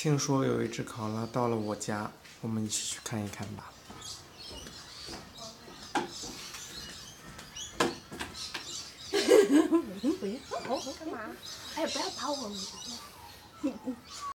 听说有一只考拉到了我家，我们一起去看一看吧。干嘛？哎，不要跑我们！